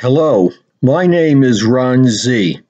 Hello, my name is Ron Z.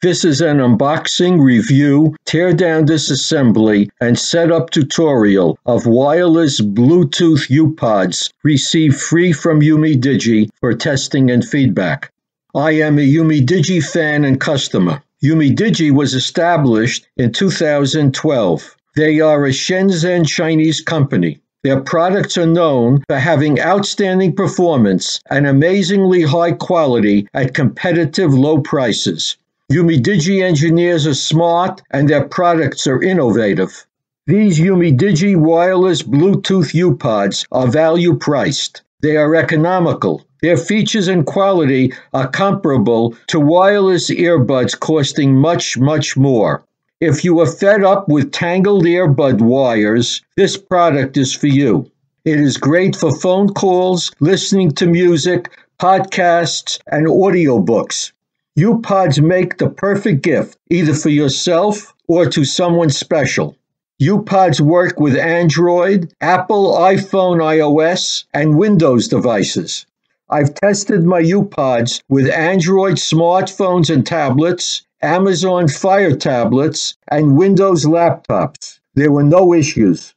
This is an unboxing, review, teardown disassembly, and setup tutorial of wireless Bluetooth UPods received free from Yumi UmiDigi for testing and feedback. I am a Yumi UmiDigi fan and customer. Yumi UmiDigi was established in 2012. They are a Shenzhen Chinese company. Their products are known for having outstanding performance and amazingly high quality at competitive low prices. UmiDigi engineers are smart and their products are innovative. These UmiDigi wireless Bluetooth UPods are value priced. They are economical. Their features and quality are comparable to wireless earbuds costing much, much more. If you are fed up with tangled earbud wires, this product is for you. It is great for phone calls, listening to music, podcasts, and audiobooks. UPods make the perfect gift, either for yourself or to someone special. UPods work with Android, Apple, iPhone, iOS, and Windows devices. I've tested my UPods with Android smartphones and tablets, Amazon Fire tablets, and Windows laptops. There were no issues.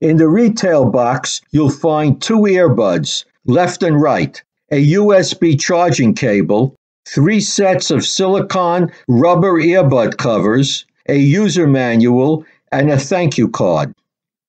In the retail box, you'll find two earbuds, left and right, a USB charging cable, three sets of silicone rubber earbud covers, a user manual, and a thank you card.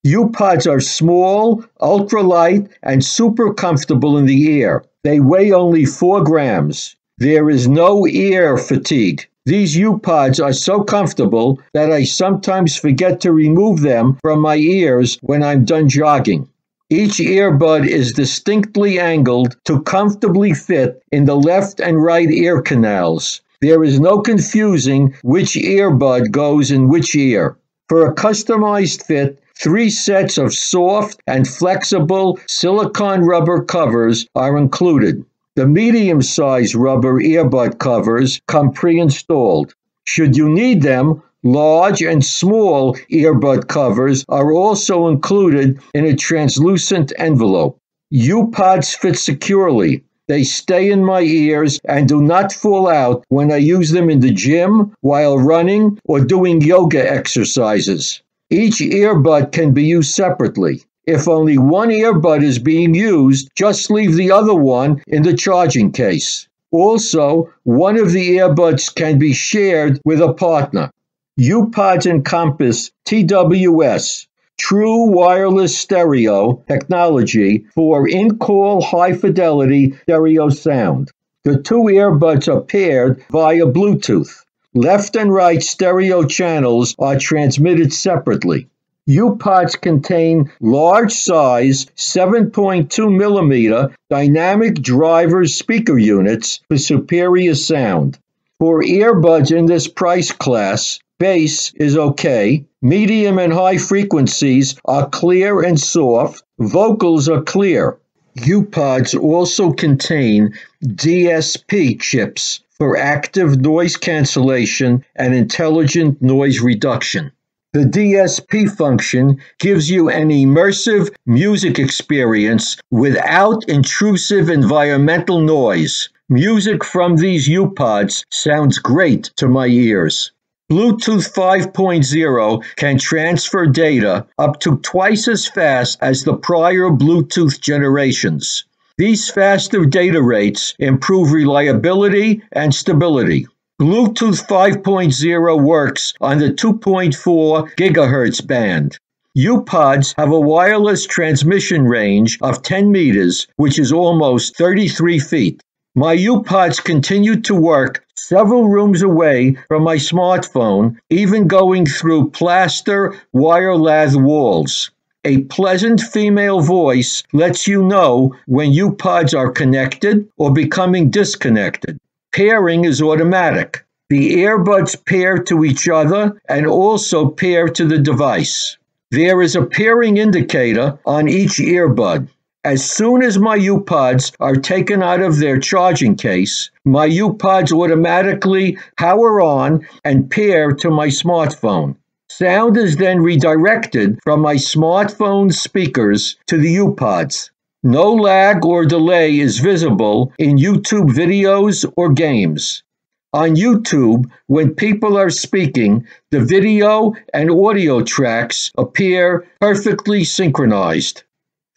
UPods are small, ultralight, and super comfortable in the ear. They weigh only 4 grams. There is no ear fatigue. These UPods are so comfortable that I sometimes forget to remove them from my ears when I'm done jogging. Each earbud is distinctly angled to comfortably fit in the left and right ear canals. There is no confusing which earbud goes in which ear. For a customized fit, three sets of soft and flexible silicone rubber covers are included. The medium sized rubber earbud covers come pre installed. Should you need them, large and small earbud covers are also included in a translucent envelope. UPods fit securely. They stay in my ears and do not fall out when I use them in the gym, while running, or doing yoga exercises. Each earbud can be used separately. If only one earbud is being used, just leave the other one in the charging case. Also, one of the earbuds can be shared with a partner. UPods encompass TWS, True Wireless Stereo technology for in call high fidelity stereo sound. The two earbuds are paired via Bluetooth. Left and right stereo channels are transmitted separately. UPods contain large size 7.2 millimeter dynamic drivers speaker units for superior sound. For earbuds in this price class, bass is okay, medium and high frequencies are clear and soft, vocals are clear. UPods also contain DSP chips for active noise cancellation and intelligent noise reduction. The DSP function gives you an immersive music experience without intrusive environmental noise. Music from these UPods sounds great to my ears. Bluetooth 5.0 can transfer data up to twice as fast as the prior Bluetooth generations. These faster data rates improve reliability and stability. Bluetooth 5.0 works on the 2.4 gigahertz band. UPods have a wireless transmission range of 10 meters, which is almost 33 feet. My UPods continue to work several rooms away from my smartphone, even going through plaster wire lath walls. A pleasant female voice lets you know when UPods are connected or becoming disconnected. Pairing is automatic. The earbuds pair to each other and also pair to the device. There is a pairing indicator on each earbud. As soon as my UPods are taken out of their charging case, my UPods automatically power on and pair to my smartphone. Sound is then redirected from my smartphone speakers to the UPods. No lag or delay is visible in YouTube videos or games. On YouTube, when people are speaking, the video and audio tracks appear perfectly synchronized.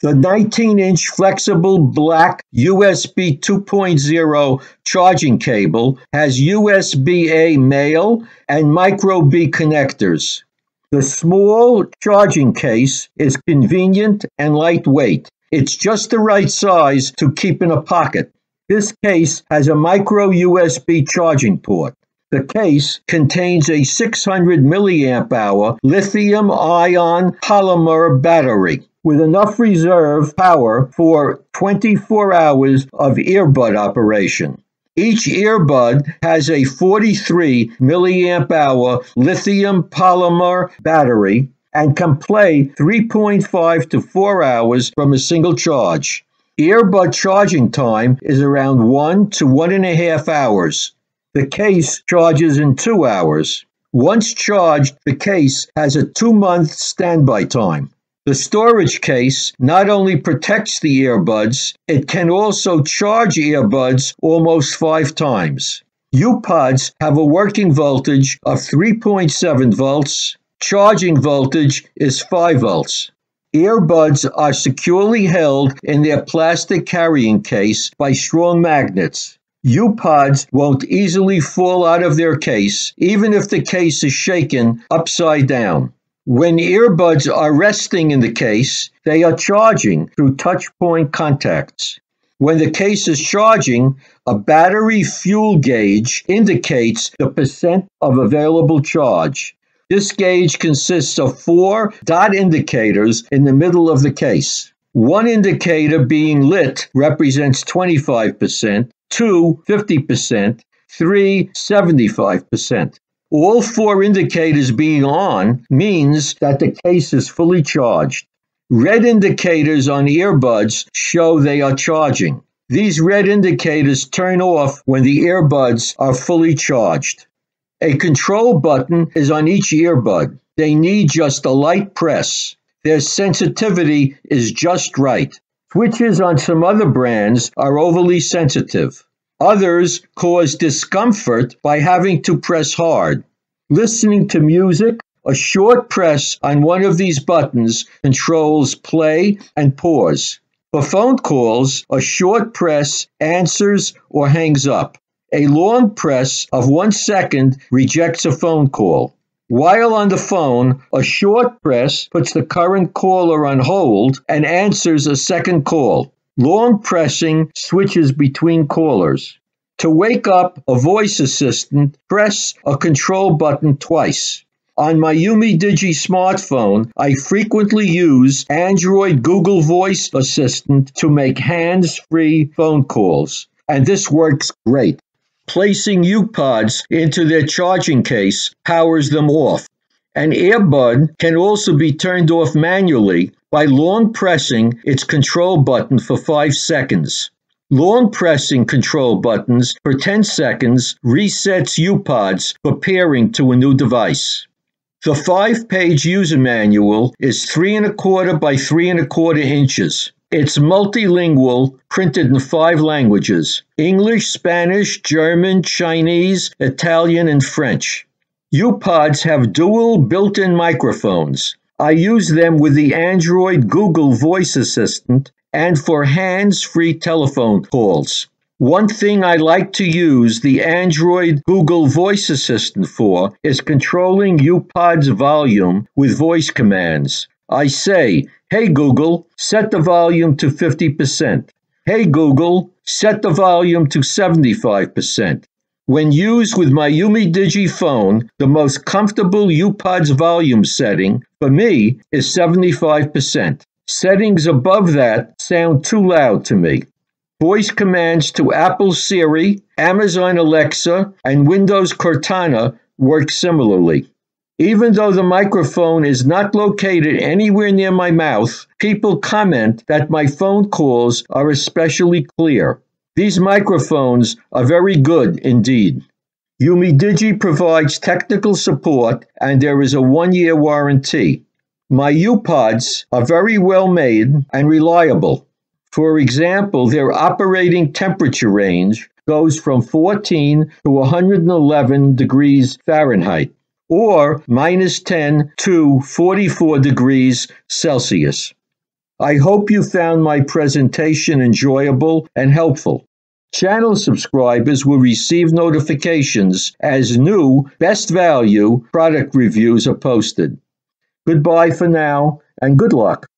The 19 inch flexible black USB 2.0 charging cable has USB A male and micro B connectors. The small charging case is convenient and lightweight. It's just the right size to keep in a pocket. This case has a micro USB charging port. The case contains a 600 milliamp hour lithium ion polymer battery with enough reserve power for 24 hours of earbud operation. Each earbud has a 43 milliamp hour lithium polymer battery and can play 3.5 to 4 hours from a single charge. Earbud charging time is around 1 to 1.5 hours. The case charges in 2 hours. Once charged, the case has a 2 month standby time. The storage case not only protects the earbuds, it can also charge earbuds almost five times. UPods have a working voltage of 3.7 volts. Charging voltage is 5 volts. Earbuds are securely held in their plastic carrying case by strong magnets. UPods won't easily fall out of their case, even if the case is shaken upside down. When earbuds are resting in the case, they are charging through touch point contacts. When the case is charging, a battery fuel gauge indicates the percent of available charge. This gauge consists of four dot indicators in the middle of the case. One indicator being lit represents 25%, two, 50%, three, 75%. All four indicators being on means that the case is fully charged. Red indicators on earbuds show they are charging. These red indicators turn off when the earbuds are fully charged. A control button is on each earbud. They need just a light press. Their sensitivity is just right. Switches on some other brands are overly sensitive. Others cause discomfort by having to press hard. Listening to music, a short press on one of these buttons controls play and pause. For phone calls, a short press answers or hangs up. A long press of one second rejects a phone call. While on the phone, a short press puts the current caller on hold and answers a second call. Long pressing switches between callers. To wake up a voice assistant, press a control button twice. On my UmiDigi smartphone, I frequently use Android Google Voice Assistant to make hands free phone calls, and this works great. Placing UPods into their charging case powers them off. An earbud can also be turned off manually by long pressing its control button for 5 seconds. Long pressing control buttons for 10 seconds resets UPods for pairing to a new device. The five page user manual is three and a quarter by three and a quarter inches. It's multilingual, printed in five languages English, Spanish, German, Chinese, Italian, and French. UPods have dual built in microphones. I use them with the Android Google Voice Assistant and for hands free telephone calls. One thing I like to use the Android Google Voice Assistant for is controlling UPod's volume with voice commands. I say, Hey Google, set the volume to 50%. Hey Google, set the volume to 75%. When used with my UmiDigi phone, the most comfortable UPod's volume setting for me is 75%. Settings above that sound too loud to me. Voice commands to Apple Siri, Amazon Alexa, and Windows Cortana work similarly. Even though the microphone is not located anywhere near my mouth, people comment that my phone calls are especially clear. These microphones are very good indeed. UmiDigi provides technical support and there is a one year warranty. My UPods are very well made and reliable. For example, their operating temperature range goes from 14 to 111 degrees Fahrenheit or minus 10 to 44 degrees Celsius. I hope you found my presentation enjoyable and helpful. Channel subscribers will receive notifications as new best value product reviews are posted. Goodbye for now and good luck.